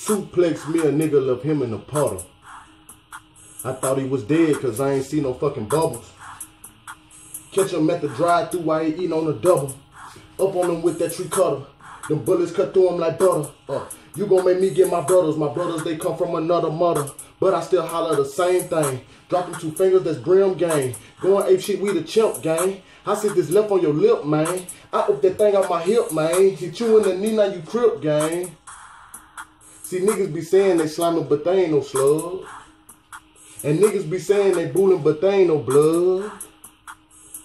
Suplex me a nigga left him in the puddle. I thought he was dead cause I ain't see no fucking bubbles. Catch him at the drive through while he eating on the double. Up on him with that tree cutter. Them bullets cut through him like butter. Uh, you gon' make me get my brothers. My brothers, they come from another mother. But I still holler the same thing. Dropping two fingers, that's grim gang. Going ape shit, we the chimp gang. I see this left on your lip, man. I up that thing on my hip, man. Hit you in the knee, now you crip gang. See, niggas be saying they slamming, but they ain't no slug. And niggas be saying they bullying, but they ain't no blood.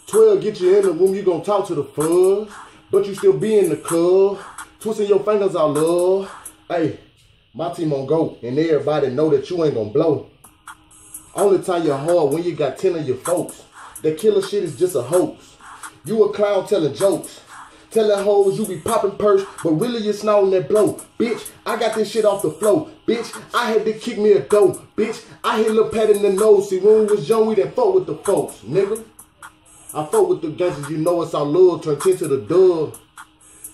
12 get you in the room, you gon' talk to the fuzz. But you still be in the club. Twisting your fingers out, love. Hey, my team on go, and everybody know that you ain't gonna blow. Only time you're hard when you got 10 of your folks. That killer shit is just a hoax. You a clown telling jokes. Telling hoes you be popping purse, but really you're snorting that blow. Bitch, I got this shit off the flow. Bitch, I had to kick me a dough. Bitch, I hit Lil Pat in the nose. See, when we was young, we didn't fuck with the folks, nigga. I fuck with the gangsters, you know it's our love, turned into the dub.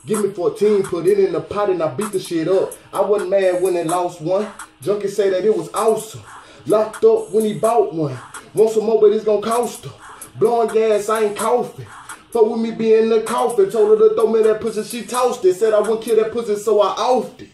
Give me 14, put it in the pot and I beat the shit up. I wasn't mad when they lost one. Junkie say that it was awesome. Locked up when he bought one. Want some more, but it's gonna cost her. Blowing gas, I ain't coughing. Fuck with me being in the coffin. Told her to throw me that pussy, she tossed it. Said I wouldn't kill that pussy, so I offed it.